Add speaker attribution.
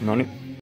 Speaker 1: No niin.